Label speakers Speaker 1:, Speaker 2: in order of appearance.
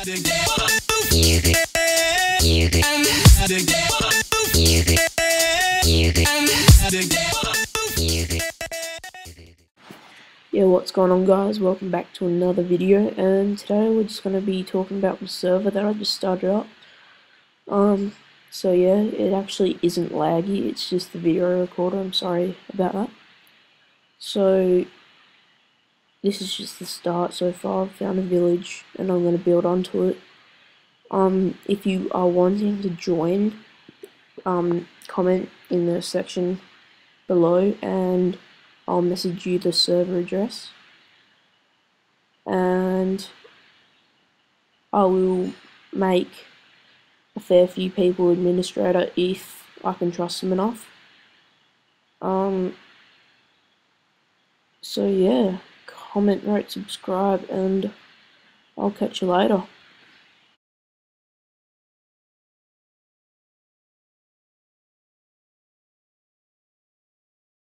Speaker 1: Yeah, what's going on guys? Welcome back to another video and today we're just going to be talking about the server that I just started up. Um, so yeah, it actually isn't laggy, it's just the video recorder, I'm sorry about that. So, this is just the start so far, I've found a village and I'm going to build onto it. Um, if you are wanting to join, um, comment in the section below and I'll message you the server address and I will make a fair few people administrator if I can trust them enough. Um, so yeah, comment, rate, subscribe, and I'll catch you later.